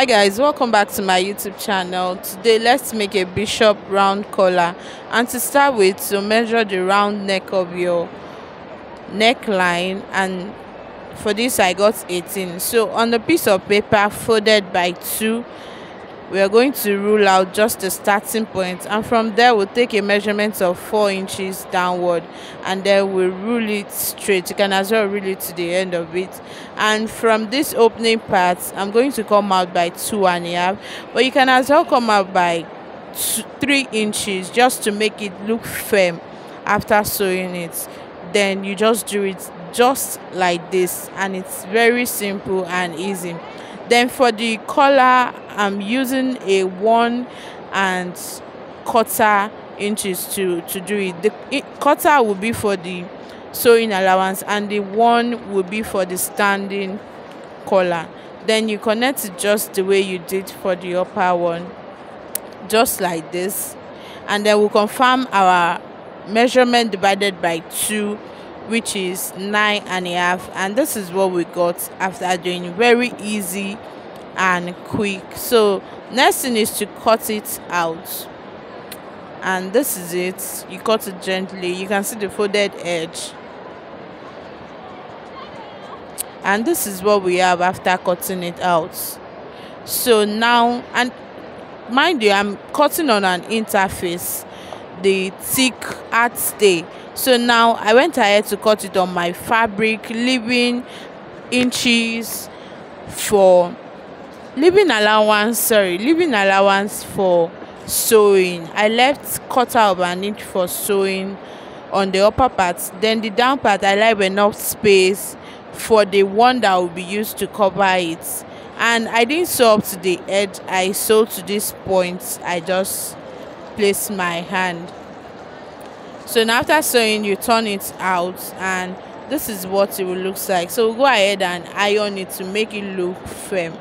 hi guys welcome back to my youtube channel. Today let's make a bishop round collar. And to start with to measure the round neck of your neckline and for this i got 18 so on the piece of paper folded by two we are going to rule out just the starting point and from there we'll take a measurement of four inches downward and then we'll rule it straight. You can as well rule it to the end of it. And from this opening part i'm going to come out by two and a half but you can as well come out by two, three inches just to make it look firm after sewing it. Then you just do it just like this and it's very simple and easy then for the collar i'm using a one and quarter inches to to do it. The it, quarter will be for the sewing allowance and the one will be for the standing collar. Then you connect it just the way you did for the upper one just like this. And then we'll confirm our measurement divided by two which is nine and a half. And this is what we got after doing very easy and quick. So next thing is to cut it out. And this is it. You cut it gently. You can see the folded edge. And this is what we have after cutting it out. So now and mind you i'm cutting on an interface the thick art stay. So now i went ahead to cut it on my fabric leaving inches for leaving allowance sorry leaving allowance for sewing. I left quarter of an inch for sewing on the upper part. Then the down part i leave enough space for the one that will be used to cover it. And i didn't sew up to the edge. I sewed to this point. I just placed my hand. So now after sewing you turn it out and this is what it will look like. So we'll go ahead and iron it to make it look firm.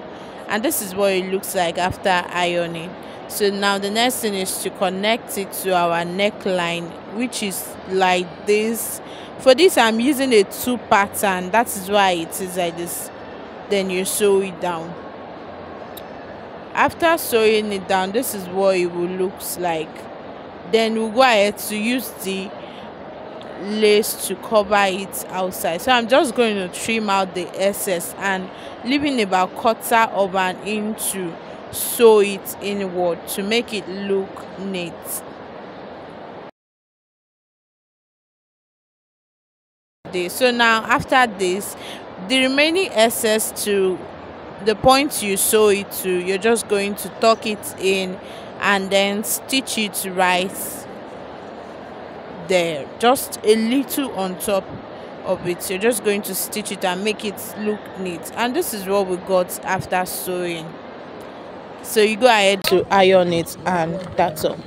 And this is what it looks like after ironing. So now the next thing is to connect it to our neckline which is like this. For this i'm using a two pattern. That is why it is like this. Then you sew it down after sewing it down this is what it will looks like. Then we'll go ahead to use the lace to cover it outside. So i'm just going to trim out the excess and leaving about quarter of an inch to sew it inward to make it look neat. So now after this the remaining excess to the point you sew it to you're just going to tuck it in and then stitch it right there. Just a little on top of it. You're just going to stitch it and make it look neat. And this is what we got after sewing. So you go ahead to iron it and that's all